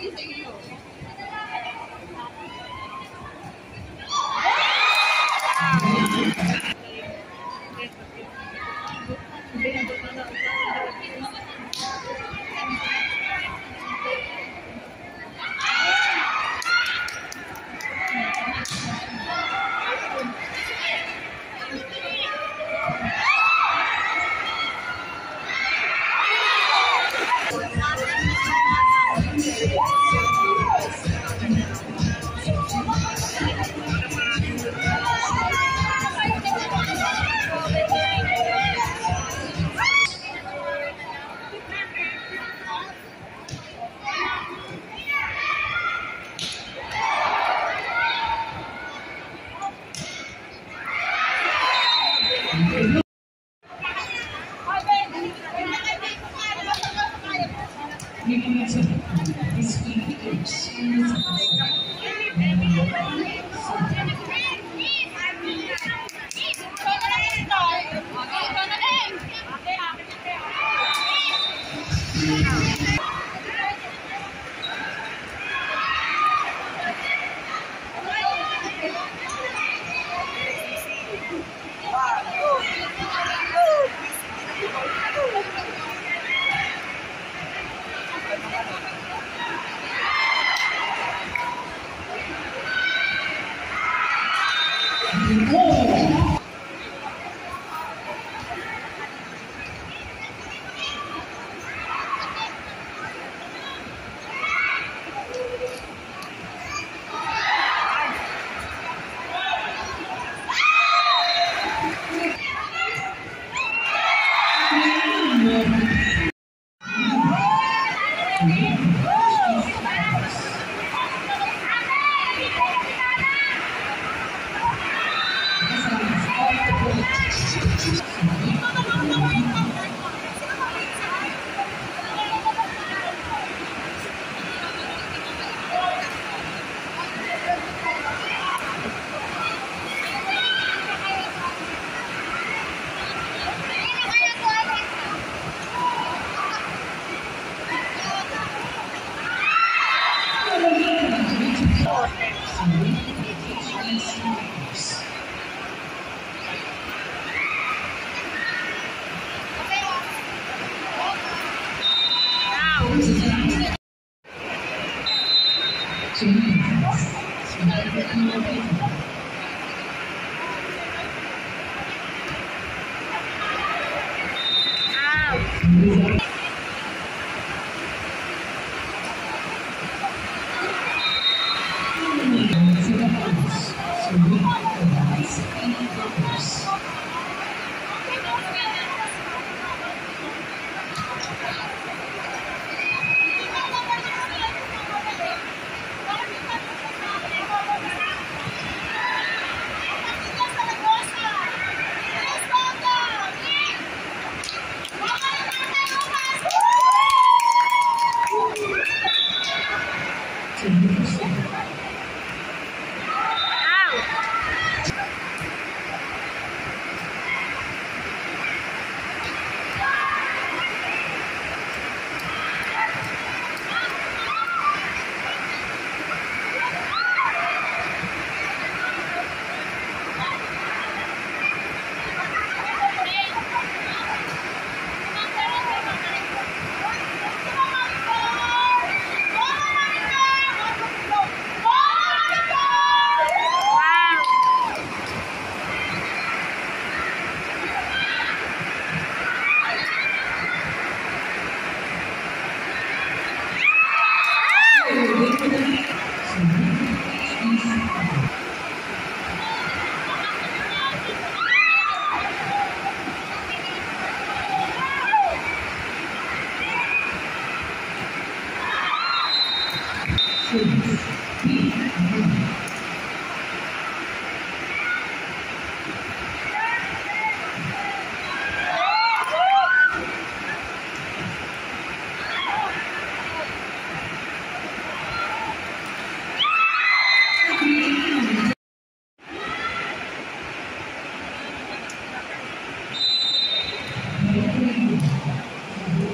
一分也有。Yes, あれ? どうも。